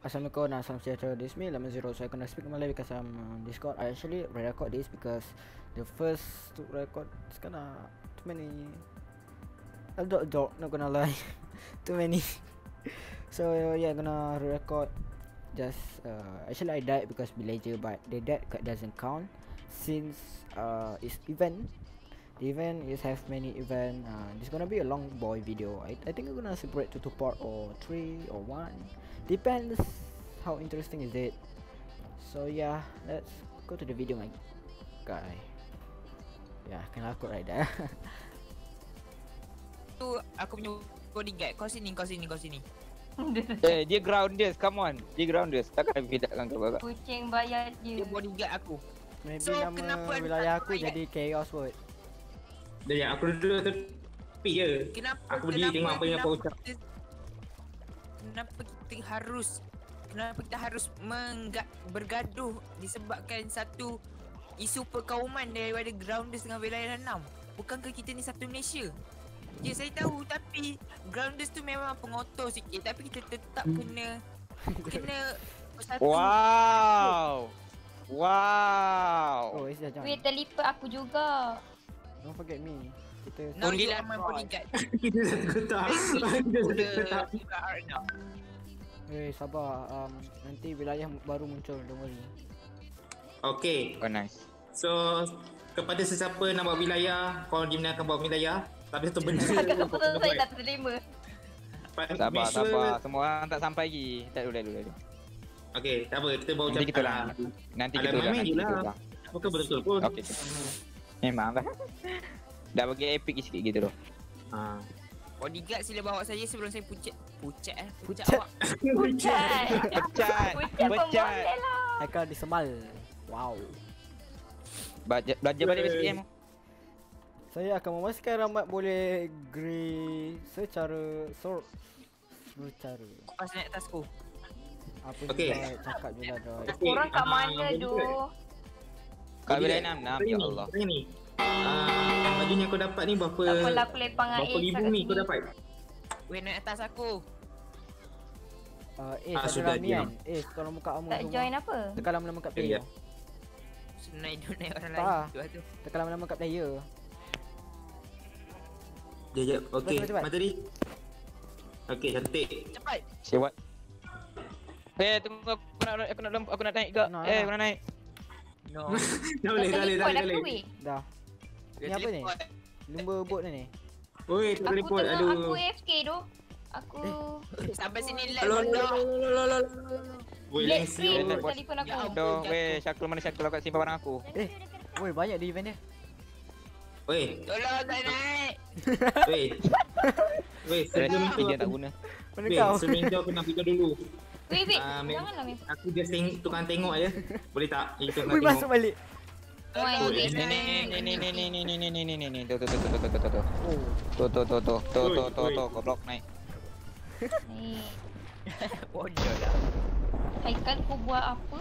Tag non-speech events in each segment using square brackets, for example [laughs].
Assalamualaikum and salam sejahtera. This me Lemon Zero. So I gonna speak Malay because I'm on Discord. I actually record this because the first to record is kinda too many. A dot dot. Not gonna lie, [laughs] too many. [laughs] so yeah, gonna record. Just uh, actually I died because villager, but the dead cut doesn't count since uh it's event. The event is have many event. Uh, it's gonna be a long boy video. I, I think I'm gonna separate to two part or three or one. Depends how interesting is it. So yeah, let's go to the video my guy. Yeah, can aku right [laughs] there. Tu aku punya bodyguard. Kau sini, kau sini, kau sini. [laughs] Eh, dia grounders, come on. Dia grounders. Takkan bedakan kau kakak. Kucing bayar je. Dia bodyguard aku. Maybe So, nama kenapa wilayah aku bayar? jadi chaos word. Dia aku duduk tepi je. Kenapa? Aku berdiri tengok apa yang kau ucap. Kenapa kita harus Kenapa kita harus mengga, bergaduh disebabkan satu isu perkauman daripada grounders dengan wilayah 6? Bukankah kita ni satu Malaysia? Ya saya tahu tapi grounders tu memang pengotor sikit tapi kita tetap kena kena [laughs] bersatu. Wow. Wow. Oh, it's dah Weh jangan. terlipat aku juga. Don't forget me. Kita are my boy. bodyguard. Kita satu kotak. [laughs] Kita satu kotak. [laughs] Eh sabar um, Nanti wilayah baru muncul Don't worry Okay. Oh, nice. So kepada sesiapa nak buat wilayah, kau dibenarkan buat wilayah. Tapi satu benda [laughs] Agak betul saya tak terima. Pa- Sabar, sure- sabar. Semua orang tak sampai lagi. Tak dulu, dulu, dulu. Okay, tak apa. Kita bawa Nanti kita ucapkan lah. Nanti kita orang. main-main Nanti kita lah. orang. Bukan betul-betul pun. Okey. Memang lah. [laughs] Dah bagi epic sikit gitu loh. Ha. Bodyguard sila bawa saya sebelum saya pucat Pucat eh Pucat, Pucat. awak [laughs] Pucat. Pucat boleh lah. Haikal disemal Wow Belajar, belajar balik basic game. Saya akan memastikan rambat boleh grey secara sort secara Pas naik tasku apa Okey. okay. cakap je lah. Okay, Korang kat mana tu? Kau bila enam enam ya Ni, Allah. Ni. Ah, yang kau dapat ni berapa Tak apalah aku lepang dengan berapa ribu ni kau dapat? Weh naik atas aku Uh, eh, Ah, ada sudah diam. kan? Eh, tolong buka kamu Tak join apa? Tekan lama-lama kat player Senai tu naik orang Tak. lain Tu lah tu Tekan lama-lama kat player Jap jap. Okey, Cepat, cepat. materi. Okey, cantik. Cepat Say what? Eh, tunggu aku nak aku nak lompat, aku nak naik ke? Nak, Eh, nak. aku nak naik. No [laughs] Dah boleh, dah boleh, dah boleh. dah Ni apa ni? teleport. Lumba bot ni Oi, tengok Aduh. aku AFK tu. Aku [laughs] Sampai sini lag Lol, bodoh lol, lol, lol, lol. Woi, screen you. buat- telefon Ya aku. Aduh, jatuh. weh, Syakul mana Syakul aku simpan barang aku. Eh Woi banyak di event dia Woi, Tolong tak naik woi. Woi, Rest sebelum tu dia tak guna. Mana kau? sebelum tu aku nak beritahu dulu. Wait wait. Ah, Janganlah. Aku just teng tukang tengok je. Boleh tak? Itu tukang Woi masuk tengok. balik Oh, ini, Ni ni ni ni ni ni ni ni ni ni ni ni tu tu tu tu tu tu tu tu Oh tu tu tu tu tu tu tu tu oi. goblok naik. Ni. Bodoh lah Haikal kau buat apa?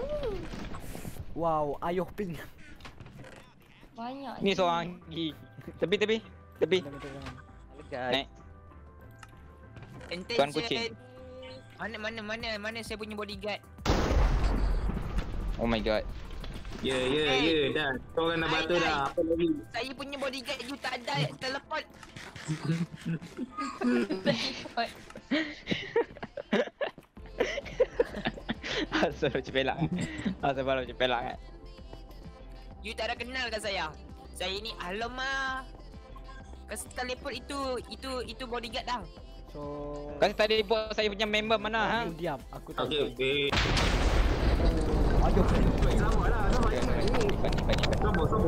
Wow Ayuh ping Banyak. Ni seorang gigi. Tepi tepi. Tepi. Naik. Tuan kucing. Mana mana mana mana saya punya bodyguard Oh my god. Ya, ya, ya. Dah. Kau orang dah batu dah. Apa lagi? Saya punya bodyguard you tak ada teleport [laughs] Asal macam pelak. Asal baru macam pelak kan. You tak ada kenal kan saya Saya ni alamak Kasi teleport itu Itu itu bodyguard dah So Kasi tadi buat saya punya member mana ha? Aku diam Aku tak Okey, join. okey. Ayuh Woi, bagi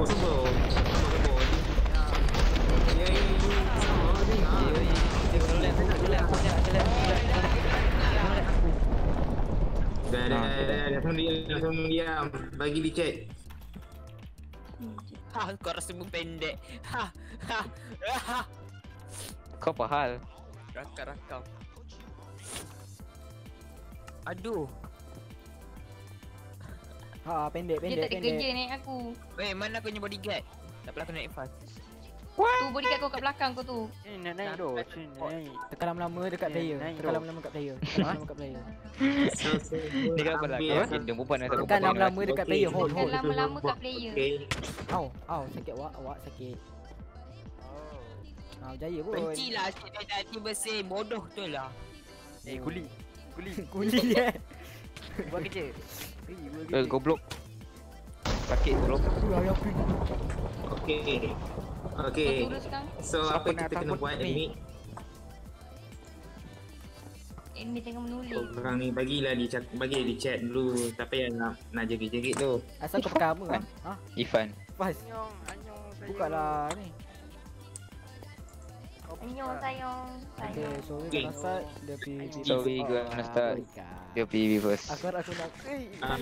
di chat Ha kau rasa pun pendek Ha ha Kau apa hal? Rakam rakam Aduh Ha pendek Dia pendek tak ada pendek kerja naik aku. Weh mana aku punya bodyguard Tak pernah aku naik fast Tu bodyguard kau kat belakang kau tu. Sini nak naik tu. Sini naik. Tekan lama-lama dekat Eh, player. naik Tekan lama-lama kat player. Tekan lama-lama kat player. Ni kan lah? ambil Kau aku. hindung perempuan yang Tekan lama-lama dekat player. Hold, Tekan hold. lama-lama kat player. Au, au, sakit awak, awak sakit. Au, jaya pun. Benci lah asyik dah jadi bersin. Bodoh tu lah. Eh, kuli. Kuli. [laughs] Kuli eh. Buat kerja. Eh, kerja. goblok. Sakit goblok. Okay. Okay. So Siapa apa kita kena buat ni? ni? Enemy tengah menulis. Orang ni bagilah di chat, bagi di chat dulu siapa yang nak nak jerit-jerit tu. Asal kau pakai apa? Ha? Ifan. Pas. Anyong, anyong. Buka lah ni. Anyong, Okay, sorry we're gonna okay. start the PvP. Dia pergi gonna ah, start first. Aku aku nak. Uh,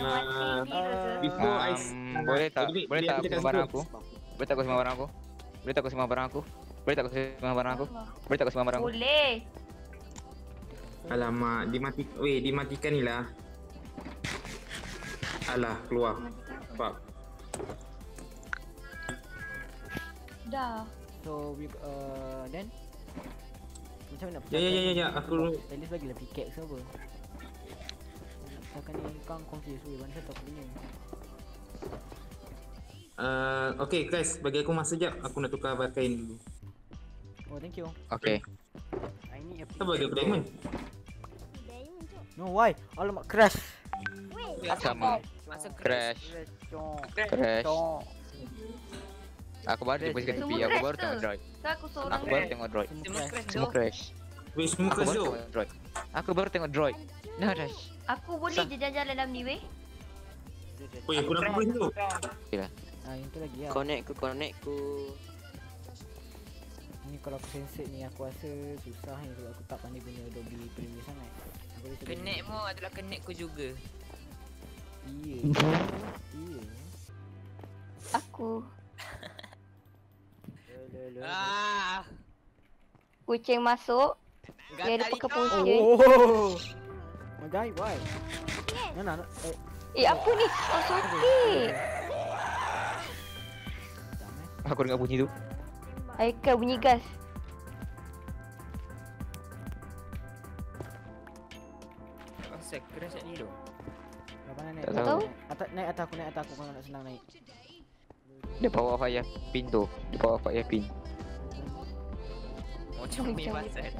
uh, Before I um, boleh tak? Boleh tak aku barang aku? Boleh tak aku semua barang aku? Boleh tak aku semua barang aku? Boleh tak aku semua barang aku? Boleh tak aku semua barang aku? Boleh. Alamak, dimatikan. Weh, dimatikan ni lah. Alah, keluar. Fuck. Dah. So we uh then macam mana nak Ya, ya, ya, ya, ya, aku-? At least bagilah pickaxe ke apa pecahkan ni kau confuse weh mana satu aku punya Uh, okay guys, bagi aku masa jap aku nak tukar kain dulu. Oh thank you Okay. I need a Apa bagi aku diamond? No why? Alamak crash Sama. Masa Crash. Cok Crash. Cok Aku baru tengok position Semua TP. Aku crash baru tengok droid. Aku seorang Aku baru tengok droid. Semua crash crash Semua crash. Weh, semua Aku crash baru tu. Aku baru tengok droid. Nah, Rash. Aku boleh je jalan dalam ni weh. Weh, aku nak crash tu. Ah yang tu lagi lah Connect ku, connect ku. Ni kalau aku sense ni aku rasa susah ni Sebab aku tak pandai guna Adobe Premiere sangat Aku dia- Connect mu adalah connect ku juga. Iya [laughs] Iya Aku. Ah. Kucing masuk. Dia ada pakai potion. Oh Magai why? Mana nak eh Eh apa ni? Oh sakit. Aku dengar bunyi tu. Haikal bunyi gas. Asal crash tadi tu. Kat mana naik? Tak tahu. Naik atas, naik atas aku, naik atas aku kalau nak senang naik Dia bawa fire pin tu. Dia bawa fire pin. Macam main Macam pasal.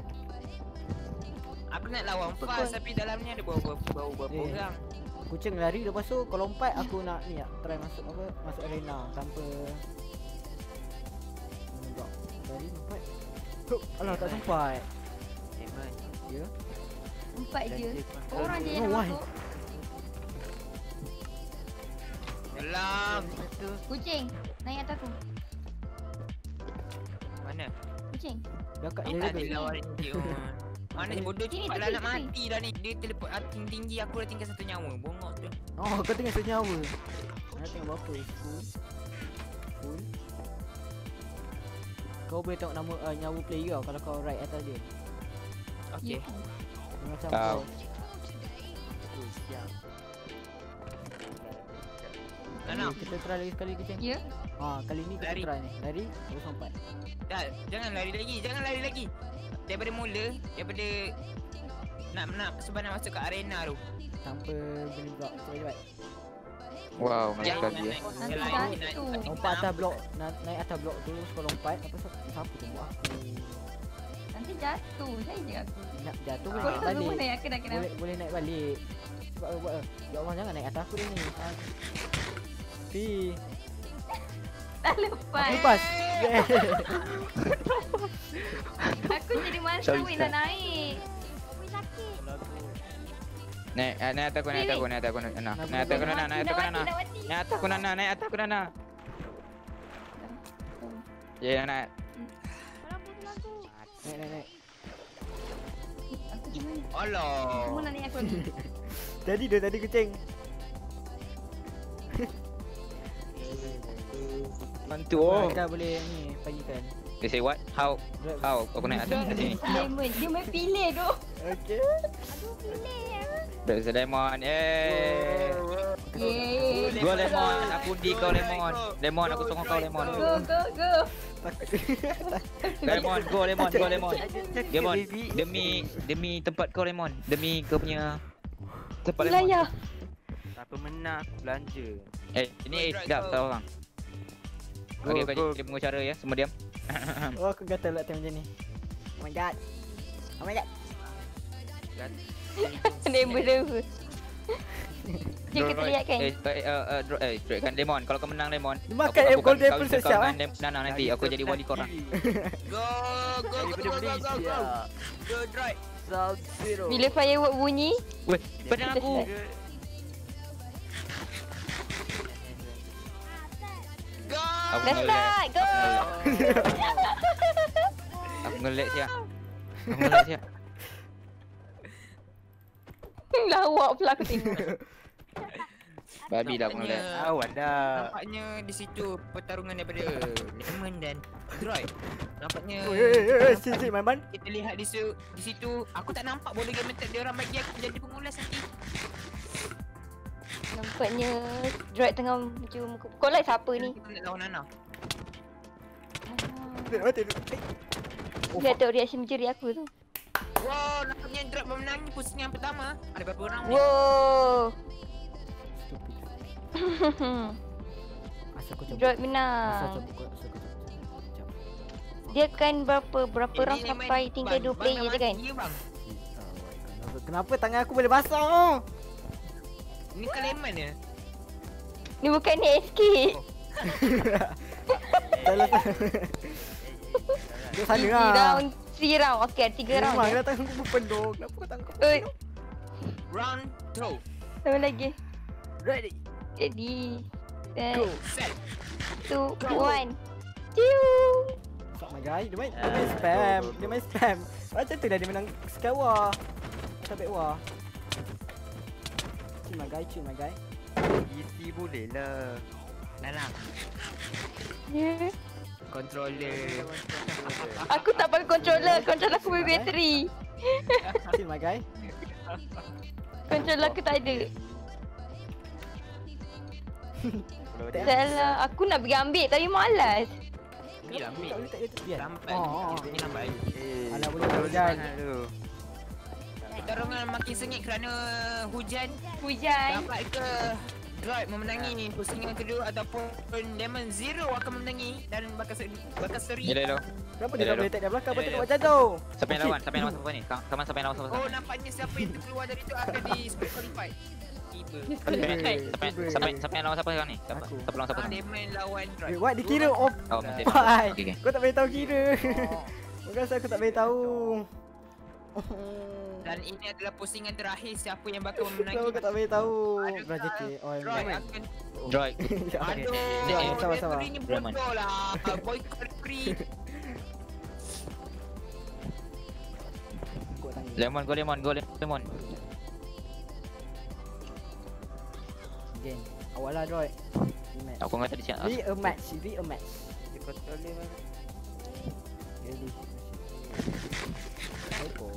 Aku nak lawan fast tapi dalam ni ada bau-bau bau-bau Eh. orang. Kucing lari lepas tu kau lompat aku nak ni nak try masuk apa masuk arena tanpa Nampak. Lari lompat. Alah tak sempat. Hebat. Ya. Empat je. Orang je yang nak why? masuk. Dalam. Kucing. Naik atas aku. Kucing. Dah kat dia ada lawan [laughs] dia. Mana ni bodoh Sini, cepat lah nak mati dah ni. Dia teleport ah, tinggi-tinggi aku dah tinggal satu nyawa. Bongok tu. Oh, kau tengah senyawa. Mana tengok berapa? Full. Full. Kau boleh tengok nama uh, nyawa player tau kalau kau right atas dia. Okey. Ya. Dia Macam Tahu. kau. Oh, siap. Nak nak. Kita try lagi sekali kucing. Ya. Ha, kali ni kita Lari. try ni. Lari, terus lompat. Dah, jangan lari lagi. Jangan lari lagi. Daripada mula, daripada nak nak sebab nak masuk ke arena tu. Tanpa beli blok. Cepat. Wow, mana Jangan sekali eh. naik. Nanti naik, naik, naik, Lompat atas naik. blok, na naik atas blok tu, kau lompat. Apa siapa, siapa tu buat aku? Nanti jatuh. Saya je aku. Nak jatuh boleh naik balik. naik dah kena. Boleh boleh naik balik. Sebab buat? Ya Allah jangan naik atas aku ni. Ha. Pi. Tak lepas. Tak lepas. aku jadi monster win nak naik. Oh, sakit. Nek, nek, nek atas aku, nek atas aku, nek atas aku, nek atas aku, nek atas aku, nek atas aku, nek atas aku, nek atas aku, nek atas aku, nek atas aku, nek atas aku, Nek, aku nek Alah Kamu nak naik aku lagi Tadi dah tadi kucing Mantu, Oh. Kita boleh ni pagikan. Dia say what? How? How? Aku naik atas kat sini. Lemon. Dia main pilih tu. Okey. There's a lemon, eh. Kasi Yeay. Go lemon, aku undi kau lemon. Lemon aku sokong kau lemon. Go, go, go. Lemon, go lemon, go lemon. Lemon, demi demi tempat kau lemon, demi kau punya tempat lemon. Wilayah. Siapa menang aku belanja. Eh, ini eh, sekejap tak orang. Go, Okey, kau go. jadi pengucara ya, semua diam. [laughs] Oh aku gatal lah time macam ni Oh my god Oh my god Neighbor nervous. Dia kita lihat kan? Eh, eh, eh, eh, dro- eh, Drake kan lemon. Kalau kau menang lemon. Dia makan eh, golden apple kau siap, Lem- Nana nanti aku jadi wali korang. Go, [laughs] go, go, go, go, go, go. Go, drive. Sub Zero. Bila firework bunyi, Weh, pedang aku. Aku Dah ngelek. start, go! Aku ngelek siap. [laughs] Aku ngelek siap. Lawak pula aku tengok. [laughs] Babi dah aku ngelek. Awan dah. Nampaknya di situ pertarungan daripada Lemon dan Droid. Nampaknya Oh eh eh eh si si man man kita lihat di situ, di situ aku tak nampak bola game attack dia orang bagi aku jadi pengulas Nampaknya Droid tengah mencium muka. Kau like siapa ni? Kita nak lawan Nana. Mati Lihat tengok reaksi mencuri aku tu. Wow, nampaknya Droid memenangi pusingan pertama. Ada berapa orang ni? Wow. Cabut Droid menang. kau. Dia kan berapa berapa round ni sampai tinggal bang, 2 bang player je kan? Kenapa tangan aku boleh basah Ni kan Lemon ya? Ni bukan SK. Salah Duduk sana Easy lah round 3 round. Okey, 3 round. Memang je. dah tangan aku berpenuh Kenapa kau tangan aku Oi, Round throw. sama lagi. Ready Ready. Go Set. 2 1. Ciu. Fuck my guy Dia main, dia main spam Dia main spam Macam tu dah dia menang wah Sampai wah Chill my guy Chill my guy Easy boleh lah. Nana. Yeah. Controller. Aku tak pakai controller. Controller aku punya bateri. Chill my guy Controller aku tak ada. Salah. Aku nak pergi ambil tapi malas. Ni lah Tak ambil. boleh tak Biar Lambat. Oh, oh, Ni lambat. Eh, Alah, boleh hujan. dia tu. Pertarungan makin sengit kerana hujan. Hujan. Dapat ke Droid memenangi ni pusingan kedua ataupun Lemon Zero akan memenangi dan bakal seri, bakal seri. Hello, hello. Kenapa dia tak boleh tak dia belakang Hello, nak buat jatuh Siapa yang lawan? Siapa yang lawan siapa ni? Kang, Kaman siapa yang lawan siapa? Oh nampaknya siapa yang terkeluar dari tu akan di. Siapa yang- siapa yang- siapa yang lawan siapa sekarang ni? Siapa? Siapa lawan siapa sekarang? Lemon lawan Droid. Eh what dikira off Oh, okay. Kau tak boleh tahu kira Bukan saya aku tak boleh tahu Dan ini adalah pusingan terakhir siapa yang bakal [laughs] memenangi. Kenapa kau tak boleh tahu Adakah Berajaki Oh Droid Lemon akan Droid. [laughs] Aduh, Eh, eh, sabar, sabar. referee ni Lemon. bodoh lah. [laughs] Boycott tangan Lemon, go lemon, go lemon. Again Awal lah Droid Rematch Aku kata di sini. Be a match Be a match Dia controller mana? Ready Aiko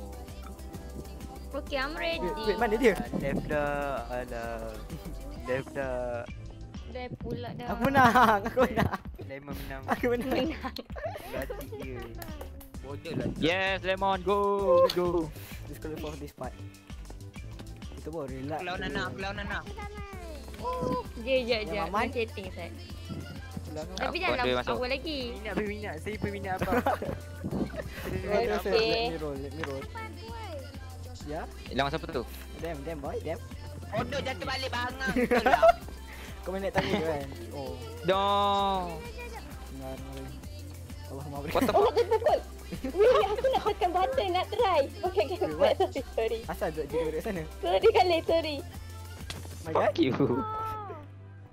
Okay, I'm ready. Wait, wait mana dia? Ah, Left dah. Alah. Left [laughs] dah. Dah pula dah. Aku menang Aku menang Lemon menang. Aku menang Berarti dia. Bodoh lah. Yes, lemon, go, go. Just call for this part Kita bawa relax Aku lawan Nana, aku lawan Nana. Je, je, je. Yang Maman? Main setting, Sat. Tapi Aku jangan nak awal lagi. Minat berminat. Saya berminat apa? [laughs] Okay. Let me roll Let me roll Ya Lawan siapa tu? Damn damn boy Damn Bodoh jatuh balik bangang. Betul lah. [laughs] Kau main naik tangga tu kan Oh Dong. Dengar Allah maaf What the Oh, fuck? betul, betul. Aku nak tekan button, nak try. Okay, okay, Wait, what? sorry, sorry. Asal duduk jadi dekat sana Sorry kali, sorry. My god Fuck you.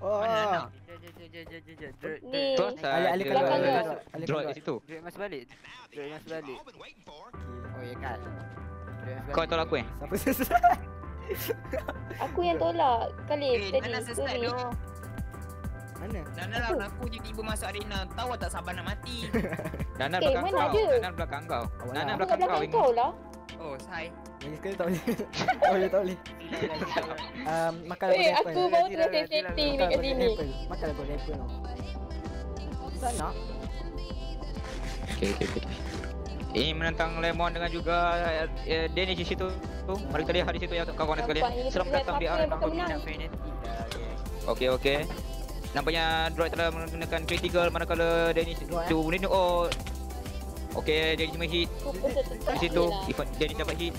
Oh Mana Nana? Jom, jom, jom, jom, jom, jom. Drop, Ni. Tu Alih asal alih dia- kalau alih dia. kalau alih Droid kalau kat situ. Drop masuk balik. Drop masuk balik. Oh, ya kan? Kau balik. tolak aku eh? Siapa selesai [laughs] Aku yang tolak. Kali, Eh, tadi. Nana sesat tu. Mana Nana lawan aku je tiba masuk arena. Tahu tak sabar nak mati. [laughs] Nana Eh, belakang mana kau. ada? Nana belakang kau. Awal Nana lah. Kat belakang kau. belakang kau lah. Oh, sai. Lagi sekali tak boleh. [laughs] tak boleh, tak boleh. Um, makan Eh, golden aku apple. baru terus setting Makan dekat golden sini. apple. Makan golden apple tu. Tak nak. Okay, okay, okay. Ini menentang Lemon dengan juga uh, uh, Dennis di situ. Tu, mari kita lihat di situ ya kawan-kawan sekalian. Selamat datang di arena. menang. Okey, okey. Nampaknya Droid telah menggunakan critical manakala Dennis Droid, tu ni oh. Okey, Dennis cuma hit di situ. lah. Ifan Dennis dapat hit.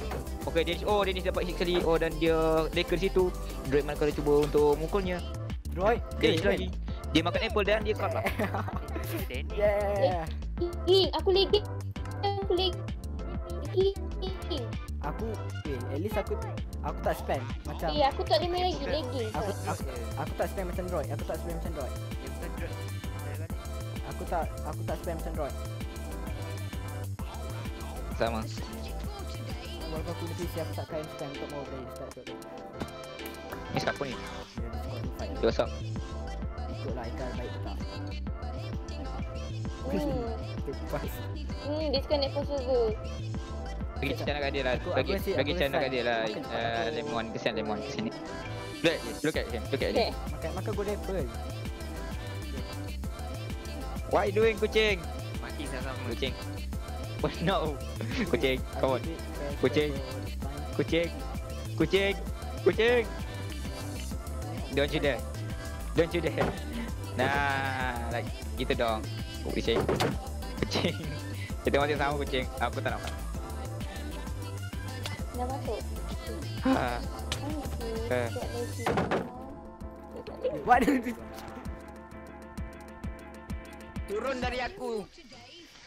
Okey, Dennis oh Dennis dapat hit sekali. Oh dan dia leker di situ. Droid manakala cuba untuk mukulnya. Droid. Dennis Eh, lagi. Dia makan apple dan dia kalah. Yeah. Legging, aku legging. Legging. Aku eh at least aku aku tak spam macam Eh, aku tak main lagi legging. aku, aku aku tak spam macam droid. Aku tak spam macam droid. Aku tak aku tak spam macam droid. Sama. Walaupun aku ni PC aku takkan spam untuk mau play start tu. Ni siapa ni? Dia. Dia WhatsApp. Ikutlah ikan baik tak. Hmm. Lepas. Hmm, disconnect for server. Bagi channel kat dia lah. Aku- Bagi bagi channel rasa kat dia lah. Uh, lemon, kesian lemon ke sini. Look, look at him. Look at him. Makan makan golden apple. What you doing, kucing? Mati sama-sama. Kucing. [laughs] Oh no. Kucing, come on. Kucing. Kucing. Kucing. Kucing. Don't you dare. Don't you dare. Nah, like gitu dong. Kucing. Kucing. Kita masih sama kucing. Aku tak nampak. Dah masuk. Ha. Eh. What do you Turun dari aku.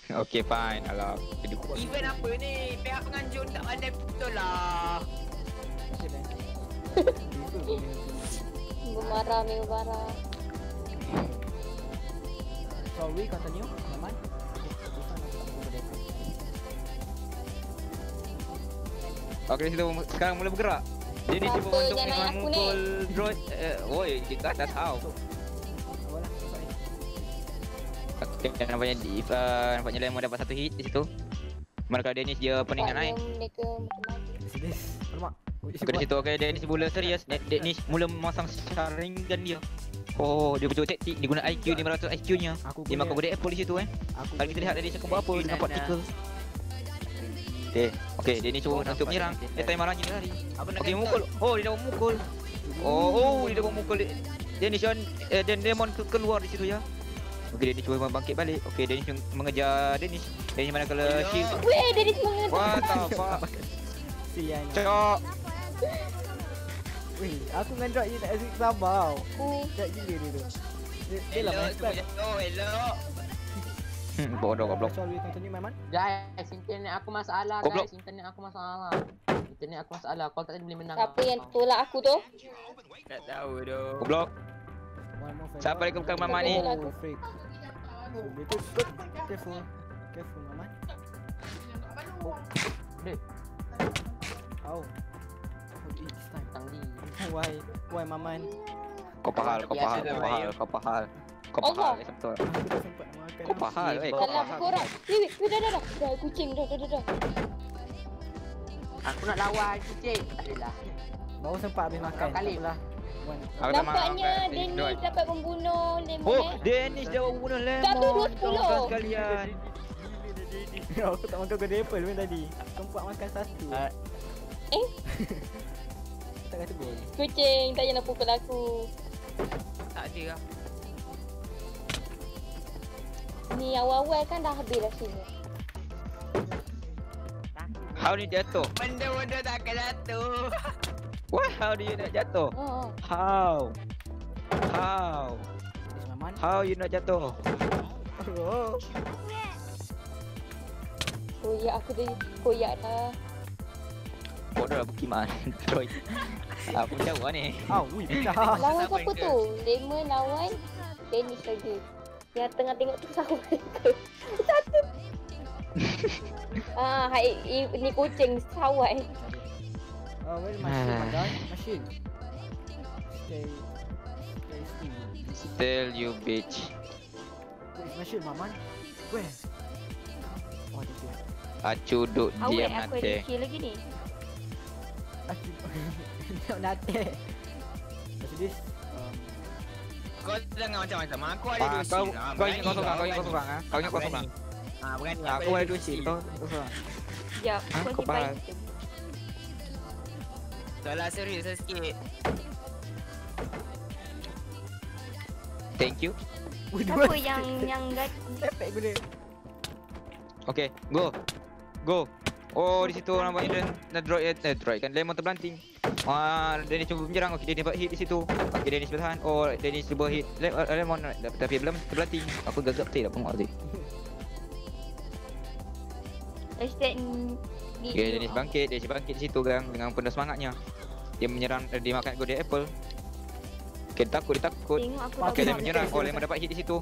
Okay, fine. Alah. Event apa ni? Pihak penganjur tak pandai betul lah. [laughs] Minggu marah, minggu marah. So we continue, Maman. This one aku tak makan golden apple. Okey, situ sekarang mula bergerak. Dia ni cuba untuk naik ni? memukul droid. Eh, oi, dia kat atas how? Sorry. Okay, nampaknya di uh, nampaknya Lemon dapat satu hit di situ. Manakala Dennis dia pening nak naik. Yang mereka macam mana. Sedih. Alamak. Okey di situ okey Dennis mula serius. De- Dennis mula memasang sharing gun dia. Oh, dia betul taktik dia guna IQ 500 IQ-nya. Aku Dia makan body apple di situ eh. Aku Kalau kita lihat Dennis akan buat apa dengan particle. Okey, okey Dennis cuba Oh, untuk nampak menyerang. dia Dia time marahnya dia lari. Nak Okey kata? mukul. Oh, dia dah mukul. Oh, oh dia dah mukul. Dennis John eh, dan Lemon ke- keluar di situ ya. Okey, Dennis cuba bangkit balik. Okey, Dennis mengejar Dennis. Dennis manakala shield. Weh, dia di semua. What the fuck? [laughs] Sian. Cok. Weh, aku dengan Drake ni tak asyik sabar. Aku. Tak gila dia tu. Dia, dia lah main spam. Oh, elok. Hmm, bodoh goblok. So we continue, Maman. Guys, internet aku masalah guys. Internet aku masalah. Internet aku masalah. Kalau tak ada boleh menang. Siapa yang tolak aku tu? Tak tahu doh. Goblok. One more friend. Siapa lagi bukan Maman ni? Oh. Dia tu. Careful. Careful, Maman. Oh. Dek. Ow. Tangdi. [laughs] Why? Why, Maman? Kau pahal, kau pahal, dah kau baik. pahal, kau pahal. Kau pahal, eh, betul. Kau pahal, eh, kau pahal. korang. Weh, weh, dah, dah, dah. Dah, kucing, dah, dah, dah. Aku nak lawan kucing. Adalah. Baru sempat habis makan. kali. Makan, Nampaknya. Dennis dapat membunuh Lemon Oh, eh. Dennis dah bunuh Lemon. Satu, dua, sepuluh. Sekalian. [laughs] aku tak makan golden apple pun tadi. Sempat makan satu. Ah. Eh? [laughs] tak kata gol. Kucing, tak payah nak pukul aku. Tak ada lah. Ni awal-awal kan dah habis dah sini. How ni jatuh? Benda-benda tak akan jatuh. [laughs] What? How you nak jatuh? Oh, How? How? Maman. How you nak jatuh? Oh. koyak aku dah koyak dah. Bodoh lah Bukiman. Droid. Apa jauh lah ni? Au, wui pecah. Lawan siapa tu? Lemon lawan Dennis lagi. Yang tengah tengok tu [laughs] ke? Satu. [laughs] ah, hai, i, ni kucing sawat. Oh, where shield, my guy? My shield. Stay. Stay still. Tell you bitch. Where is shield, Maman? Where? Oh, dia tu. Acu duk Awet diam aku ada nanti. kill lagi ni. Aku Tengok nate Macam this um, Kau jangan macam-macam. Aku ada Ah, dua kau shield. Ah, kau ingat kau seorang, kau ingat kau seorang ah. Kau ingat kau Berani. seorang. Ah, berani. Ah, Aku ada dua shield. Kau kau seorang. Sekejap, Ha, aku kau simpan item. Salah serius sikit. Thank you. Dua yang yang gat guna Okay, go. Go. Oh, di situ nampaknya dia nak droid eh droid kan lemon terbelanting. Ah, Dennis cuba menyerang. Okey, dia dapat hit di situ. Okey, Dennis bertahan. Oh, Dennis cuba hit Le- uh, lemon tapi belum terbelanting. Aku gagap tadi dah pengok tadi. hashtag ni. Okay, Dennis bangkit. Dennis bangkit di situ kan dengan penuh semangatnya. Dia menyerang eh, dia makan golden apple. Dia takut, dia takut. Tengok aku Pakai Okay, dia menyerang. Okey, Oh, lemon dapat hit di situ.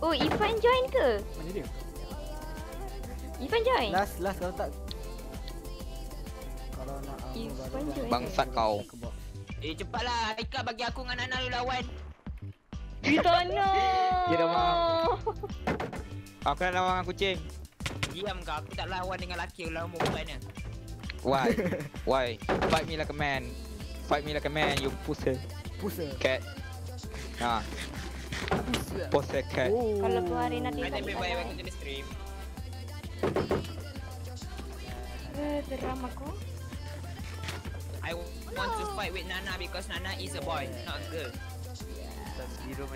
Oh, Ifan join ke? Mana dia? Ifan join? Last, last kalau tak Bangsat kau. Eh, cepatlah. Aika bagi aku dengan Nana lu lawan. Dia dah mau. Aku nak lawan dengan kucing. Diam kau. Aku tak lawan dengan. Aku lawan perempuan ni. Why? Why? Fight me like a man. Fight me like a man, you pussy Pusa cat. Ha. Pussy cat. Oh Kalau tu hari nanti tak tak boleh bayar aku jenis stream. Eh, Geram aku. I want to fight with Nana because Nana is a boy, not a girl.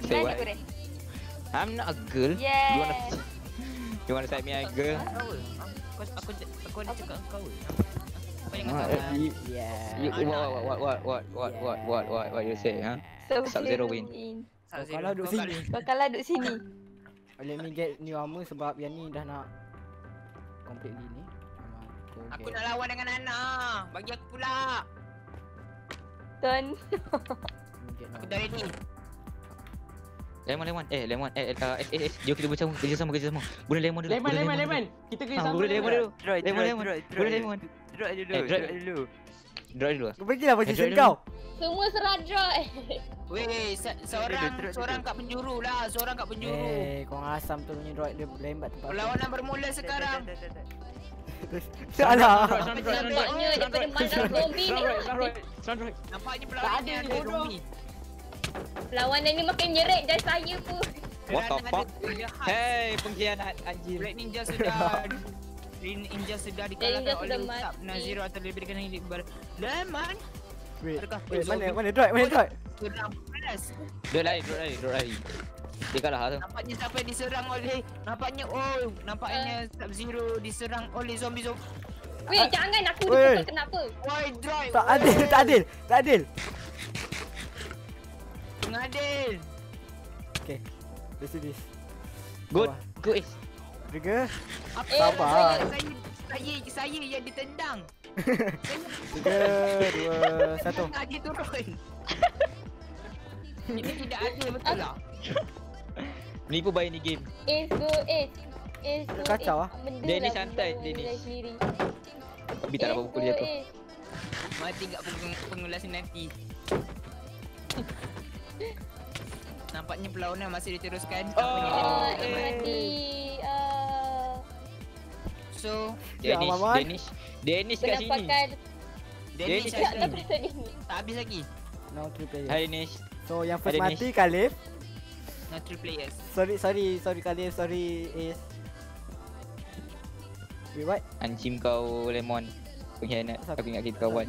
Say Mana what? I'm not a girl. You wanna Yes. [laughs] You wanna say me a girl? Aku aku aku ada cakap kau. Ah, tahu. you, Yeah you, what, what, what, what, what, what, what, what, what, what you say, huh? Sub-Zero win. Kau kalah duduk sini Kau kalah duduk sini. Let me get new armor sebab yang ni dah nak Completely ni Memang Aku nak lawan dengan Nana. Bagi aku pula. Ton. Aku dah ready. Lemon, lemon, eh, lemon, eh, eh, uh, eh, eh, eh, jom kita bersama, kerja sama, kerja sama. Guna lemon dulu. Lemon, lemon, dulu. lemon. Kita kerja Ah, sama. guna lemon dulu. Lemon, lemon. Guna lemon. Drop dulu, Eh, drop- drop dulu. Drop dulu. Kau pergilah position duduk kau Semua seradra. [laughs] Weh, se- seorang seorang kat penjuru lah, seorang kat penjuru. Eh, kau asam tu punya droid dia lembat tempat. Perlawanan bermula sekarang. Tak ada. Nampaknya daripada mana zombie ni. Nampaknya pelawanan ni ada zombie. Pelawanan ni makin nyeret dan saya pun. What the fuck? Hey, pengkhianat anjir. Red Ninja sudah... Red Ninja sudah dikalahkan oleh Ustaz Nazir atau lebih dikenal ini. Lemon! Wait, mana? Mana? Droid? Mana droid? Kenapa? Droid lari, droid lari, droid lari. Dia kalah tu. Nampaknya siapa yang diserang oleh Nampaknya oh Nampaknya Sub-Zero diserang oleh zombie-zombie Weh, jangan aku dipukul kenapa? Why drive? Tak adil tak adil tak adil. Pengadil. Okay Let's do this. Good, good. eh. Trigger. Apa Eh, Sabar. saya, saya, saya, saya yang ditendang. [laughs] Tiga Dua Satu. Tengah dia turun. Ini tidak adil betul lah [laughs] Menipu bayar ni game. Ace go Ace Ace go Kacau ah. lah Dennis santai Dennis Tapi tak dapat pukul dia tu. Mati kat pengulas 90 Nampaknya pelawanan masih diteruskan. Oh eh. Mati So Dennis ya, Dennis Dennis kat sini. Dennis kat sini. Tak habis lagi. No 3 players Hi Dennis So yang first mati Khalif. No three players Sorry sorry sorry Khalif sorry Ace Wait what? Ancim kau lemon. Pengkhianat. Aku ingat kita kawan.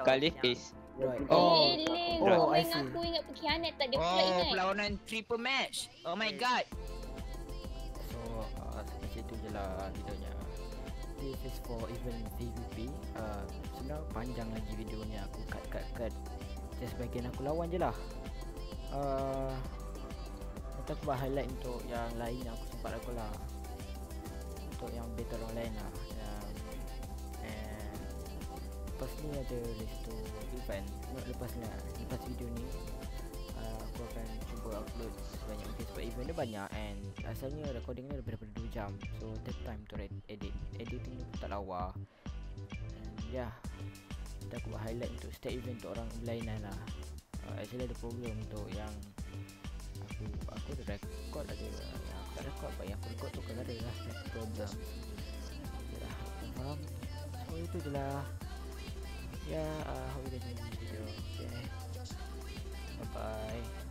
Khalif is. Right. Oh. Eh, Lin, Oh, kau I see. aku ingat pengkhianat tak ada pula Oh ingat. perlawanan triple match Oh my god So uh, macam tu je lah videonya This is for event PvP uh, Sebenarnya panjang lagi videonya Aku cut cut cut Just bagian aku lawan je lah uh, Nanti aku buat highlight untuk yang lain yang aku sempat aku lah. Untuk yang battle online lah. Um, And Lepas ni ada list tu event. Lepas ni lah Lepas video ni uh, Aku akan cuba upload sebanyak mungkin Sebab event dia banyak And asalnya recording ni daripada 2 jam. So take time to ed- edit. Editing ni pun tak lawa. And yeah. Nanti aku buat highlight untuk setiap event untuk orang berlainan lah. Uh, Actually ada problem untuk yang aku dah record lagi yang aku tak record apa yang aku record tu kan ada lah program yalah faham? So itu je lah. Ya uh, hope you video. Okay. Bye bye